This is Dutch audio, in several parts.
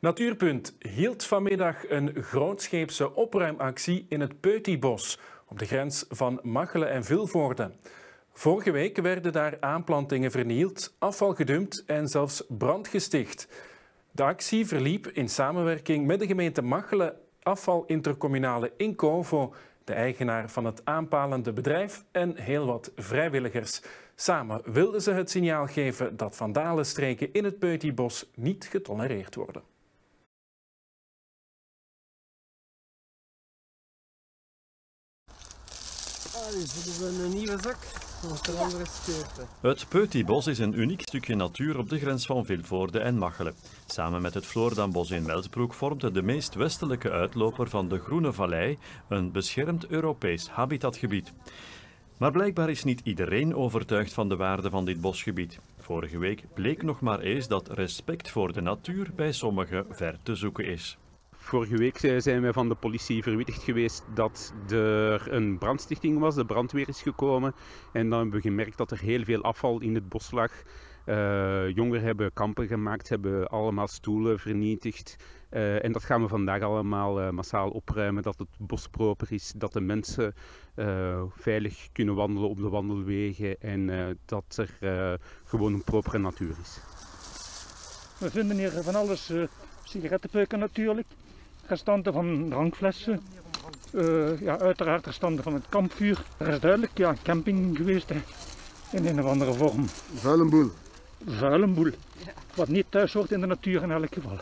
Natuurpunt hield vanmiddag een grootscheepse opruimactie in het Peutibos op de grens van Machelen en Vilvoorde. Vorige week werden daar aanplantingen vernield, afval gedumpt en zelfs brand gesticht. De actie verliep in samenwerking met de gemeente Machelen, afval intercommunale Incovo, de eigenaar van het aanpalende bedrijf en heel wat vrijwilligers. Samen wilden ze het signaal geven dat vandalenstreken in het Peutibos niet getolereerd worden. Ah, dit is een nieuwe zak. Een andere scheurte. Het Peutibos is een uniek stukje natuur op de grens van Vilvoorde en Machelen. Samen met het Floordambos in Welsbroek vormt het de meest westelijke uitloper van de Groene Vallei, een beschermd Europees habitatgebied. Maar blijkbaar is niet iedereen overtuigd van de waarde van dit bosgebied. Vorige week bleek nog maar eens dat respect voor de natuur bij sommigen ver te zoeken is. Vorige week zijn wij van de politie verwittigd geweest dat er een brandstichting was. De brandweer is gekomen en dan hebben we gemerkt dat er heel veel afval in het bos lag. Uh, jongeren hebben kampen gemaakt, hebben allemaal stoelen vernietigd. Uh, en dat gaan we vandaag allemaal massaal opruimen, dat het bos proper is, dat de mensen veilig kunnen wandelen op de wandelwegen en dat er gewoon een propere natuur is. We vinden hier van alles, sigarettenpeuken natuurlijk, restanten van drankflessen, ja, uiteraard restanten van het kampvuur. Er is duidelijk ja, camping geweest hè, in een of andere vorm. Vuilenboel vuile boel. Wat niet thuis hoort in de natuur in elk geval.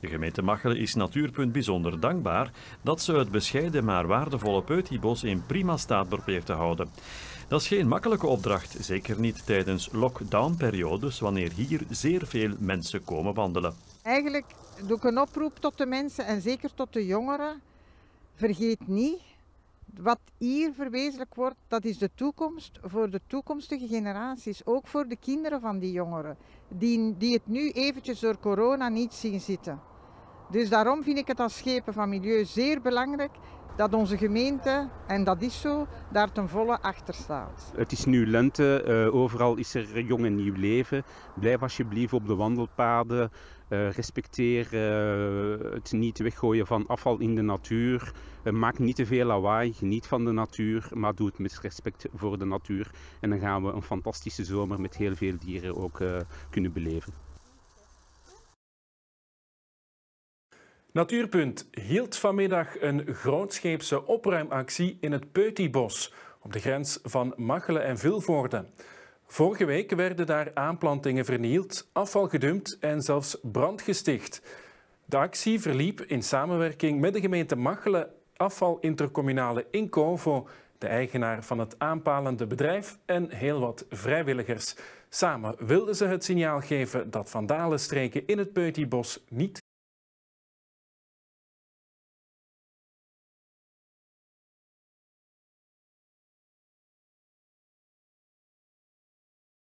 De gemeente Machelen is Natuurpunt bijzonder dankbaar dat ze het bescheiden maar waardevolle Peutibos in prima staat probeert te houden. Dat is geen makkelijke opdracht, zeker niet tijdens lockdownperiodes wanneer hier zeer veel mensen komen wandelen. Eigenlijk doe ik een oproep tot de mensen en zeker tot de jongeren. Vergeet niet wat hier verwezenlijk wordt, dat is de toekomst voor de toekomstige generaties. Ook voor de kinderen van die jongeren, die, die het nu eventjes door corona niet zien zitten. Dus daarom vind ik het als schepen van milieu zeer belangrijk dat onze gemeente, en dat is zo, daar ten volle achter staat. Het is nu lente, uh, overal is er jong en nieuw leven. Blijf alsjeblieft op de wandelpaden. Uh, respecteer uh, het niet weggooien van afval in de natuur. maak niet te veel lawaai, geniet van de natuur, maar doe het met respect voor de natuur. En dan gaan we een fantastische zomer met heel veel dieren ook kunnen beleven. Natuurpunt hield vanmiddag een grootscheepse opruimactie in het Peutibos op de grens van Machelen en Vilvoorde. Vorige week werden daar aanplantingen vernield, afval gedumpt en zelfs brand gesticht. De actie verliep in samenwerking met de gemeente Machelen, afval intercommunale Incovo, de eigenaar van het aanpalende bedrijf en heel wat vrijwilligers. Samen wilden ze het signaal geven dat vandalenstreken in het Peutibos niet